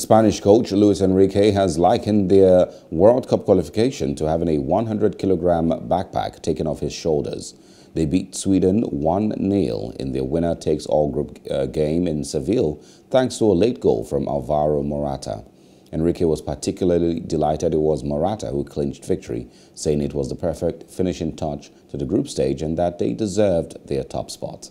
Spanish coach Luis Enrique has likened their World Cup qualification to having a 100 kilogram backpack taken off his shoulders. They beat Sweden 1-0 in their winner-takes-all group uh, game in Seville thanks to a late goal from Alvaro Morata. Enrique was particularly delighted it was Morata who clinched victory, saying it was the perfect finishing touch to the group stage and that they deserved their top spot.